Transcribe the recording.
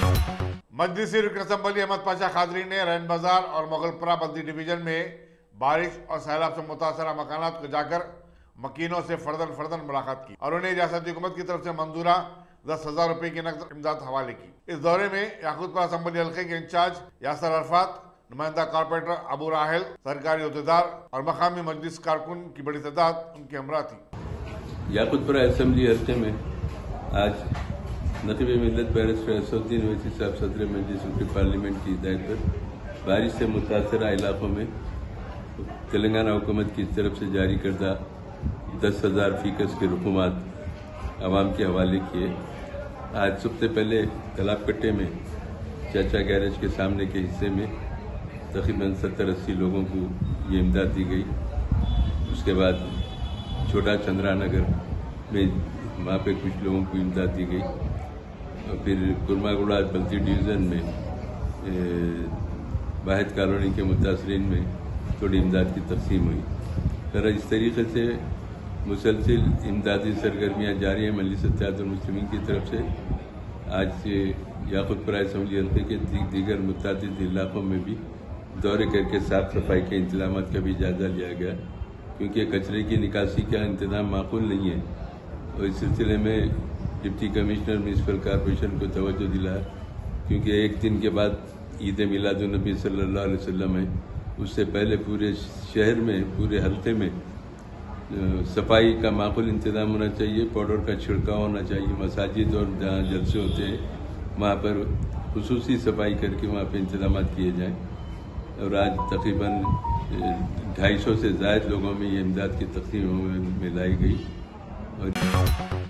मजलिसी रुकन असम्बली अहमद पाशा खादरी ने रैन बाज़ार और मुगलपरा बल्दी डिवीज़न में बारिश और सैलाब से मुतासर मकान को जाकर मकीनों से फर्दन फर्दन मुलाकात की और उन्हें रियासती हुकूमत की तरफ़ से मंजूरा दस हज़ार रुपए की नकद इमदाद हवाले की। इस दौरे में याकूतपुरा असम्बली हल्के के इंचार्ज यासर अरफात, नुमाइंदा कारपोरेटर अबू राहल, सरकारी अहदेदार और मकामी मजलिस कारकुन की बड़ी तादाद उनके हमरा थी। याकुतपुरा असेंबली हल्के में आज नकब मिलत असुद्दीन वैसी साहब सदर मजलिस उनके पार्लियामेंट की हिदायत पर बारिश से मुतासर इलाकों में तेलंगाना हुकूमत की तरफ़ से जारी करदा दस हज़ार फीकस के रुकूमात आवाम के हवाले किए। आज सबसे पहले तालाब कट्टे में चाचा गैरेज के सामने के हिस्से में तकरीबन सत्तर अस्सी लोगों को ये इमदाद दी गई। उसके बाद छोटा चंद्रा नगर में वहाँ पे कुछ लोगों को इमदाद दी गई। और फिर कुरमागुड़ा बल्ती डिवीज़न में वाहिद कॉलोनी के मुतासरीन में थोड़ी इमदाद की तकसीम हुई। फिर इस तरीके से मुसलसिल इमदादी सरगर्मियाँ जारी हैं मजलिस मुस्लिम की तरफ़ से। आज से याकुतपुरा असम्बली हल्के के दीगर मुतद इलाकों में भी दौरे करके साफ़ सफ़ाई के इंतज़ाम का भी जायजा लिया गया। क्योंकि कचरे की निकासी का इंतज़ाम माकूल नहीं है। और इस सिलसिले में डिप्टी कमिश्नर म्यूनसिपल कॉरपोरेशन को तोज्जो दिला क्योंकि एक दिन के बाद ईद मिलादुलनबी अलैहि वसल्लम है। उससे पहले पूरे शहर में, पूरे हल्के में सफ़ाई का माकूल इंतज़ाम होना चाहिए पाउडर का छिड़काव होना चाहिए, मसाजिद और जहाँ जलसे होते हैं, वहाँ पर खसूस सफ़ाई करके वहाँ पर इंतज़ाम किए जाएँ। और आज तकरीबन ढाई सौ से जायद लोगों में ये इमदाद की तकसीम में लाई गई। और